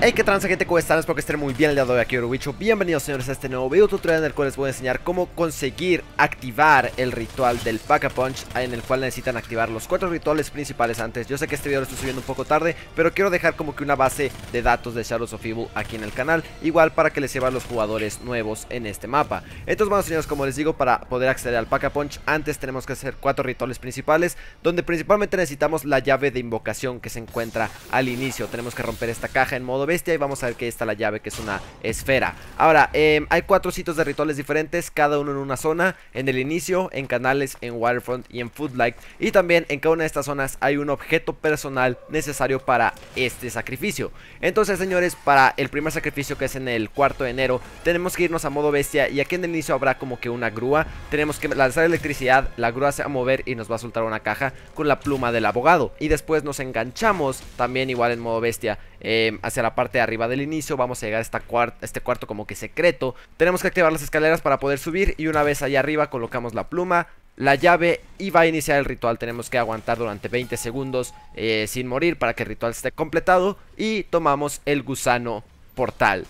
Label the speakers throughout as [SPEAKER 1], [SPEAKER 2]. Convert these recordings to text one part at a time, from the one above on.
[SPEAKER 1] Hey, ¿qué trans gente? ¿Cómo están? Espero que estén muy bien el día de hoy aquí Orobicho Bienvenidos señores a este nuevo video tutorial en el cual les voy a enseñar cómo conseguir activar el ritual del Pack-a-Punch En el cual necesitan activar los cuatro rituales principales antes Yo sé que este video lo estoy subiendo un poco tarde Pero quiero dejar como que una base de datos de Shadows of Evil aquí en el canal Igual para que les sirva a los jugadores nuevos en este mapa Entonces bueno señores, como les digo, para poder acceder al Pack-a-Punch Antes tenemos que hacer cuatro rituales principales Donde principalmente necesitamos la llave de invocación que se encuentra al inicio Tenemos que romper esta caja en modo bestia y vamos a ver que está la llave que es una esfera. Ahora, eh, hay cuatro sitios de rituales diferentes, cada uno en una zona En el inicio, en canales, en Waterfront y en Foodlight Y también en cada una de estas zonas hay un objeto personal necesario para este sacrificio. Entonces señores, para el primer sacrificio que es en el cuarto de enero Tenemos que irnos a modo bestia y aquí en el inicio habrá como que una grúa. Tenemos que lanzar electricidad, la grúa se va a mover y nos va a soltar una caja con la pluma del abogado. Y después nos enganchamos también igual en modo bestia eh, hacia la parte de arriba del inicio. Vamos a llegar a esta este cuarto como que secreto. Tenemos que activar las escaleras para poder subir y una vez allá arriba colocamos la pluma, la llave y va a iniciar el ritual. Tenemos que aguantar durante 20 segundos eh, sin morir para que el ritual esté completado y tomamos el gusano portal.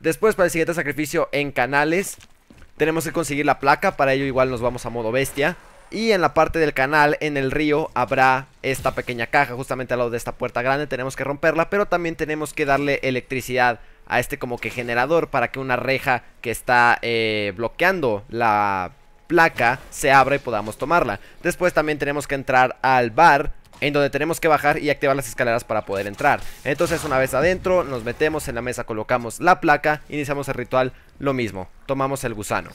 [SPEAKER 1] Después para el siguiente sacrificio en canales tenemos que conseguir la placa, para ello igual nos vamos a modo bestia. Y en la parte del canal, en el río, habrá esta pequeña caja justamente al lado de esta puerta grande. Tenemos que romperla, pero también tenemos que darle electricidad a este como que generador para que una reja que está eh, bloqueando la placa se abra y podamos tomarla. Después también tenemos que entrar al bar en donde tenemos que bajar y activar las escaleras para poder entrar. Entonces una vez adentro, nos metemos en la mesa, colocamos la placa, iniciamos el ritual, lo mismo, tomamos el gusano.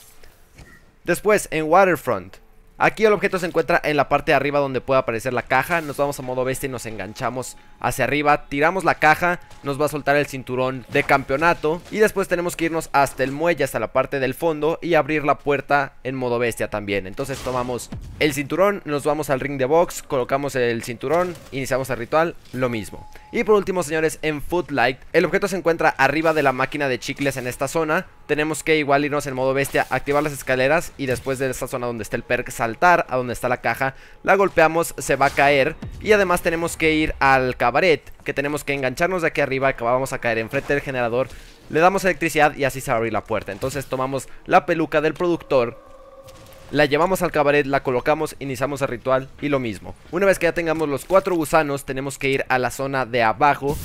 [SPEAKER 1] Después en Waterfront Aquí el objeto se encuentra en la parte de arriba donde puede aparecer la caja. Nos vamos a modo bestia y nos enganchamos hacia arriba. Tiramos la caja, nos va a soltar el cinturón de campeonato. Y después tenemos que irnos hasta el muelle, hasta la parte del fondo Y abrir la puerta en modo bestia también. Entonces tomamos el cinturón, nos vamos al ring de box Colocamos el cinturón, iniciamos el ritual, lo mismo Y por último señores, en Footlight El objeto se encuentra arriba de la máquina de chicles en esta zona. Tenemos que igual irnos en modo bestia, activar las escaleras Y después de esta zona donde está el perk saltar a donde está la caja, la golpeamos, se va a caer. Y además tenemos que ir al cabaret, que tenemos que engancharnos de aquí arriba, que vamos a caer enfrente del generador, le damos electricidad y así se va a abrir la puerta. Entonces tomamos la peluca del productor, la llevamos al cabaret, la colocamos, iniciamos el ritual y lo mismo. Una vez que ya tengamos los cuatro gusanos, tenemos que ir a la zona de abajo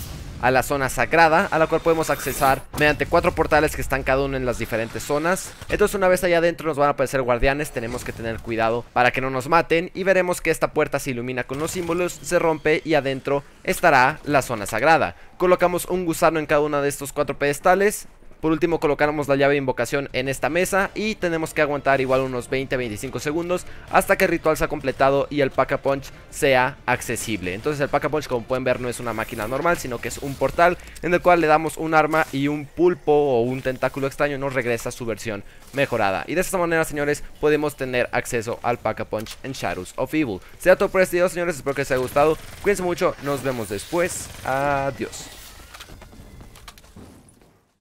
[SPEAKER 1] a la zona sagrada, a la cual podemos accesar mediante cuatro portales que están cada uno en las diferentes zonas. Entonces una vez allá adentro nos van a aparecer guardianes, tenemos que tener cuidado para que no nos maten y veremos que esta puerta se ilumina con los símbolos, se rompe y adentro estará la zona sagrada. Colocamos un gusano en cada uno de estos cuatro pedestales, por último colocamos la llave de invocación en esta mesa y tenemos que aguantar igual unos 20-25 segundos hasta que el ritual sea completado y el Pack-a-Punch sea accesible. Entonces el Pack-a-Punch como pueden ver no es una máquina normal sino que es un portal en el cual le damos un arma y un pulpo o un tentáculo extraño nos regresa su versión mejorada. Y de esta manera señores podemos tener acceso al Pack-a-Punch en Shadows of Evil. Sea todo por este video señores, espero que les haya gustado. Cuídense mucho, nos vemos después. Adiós.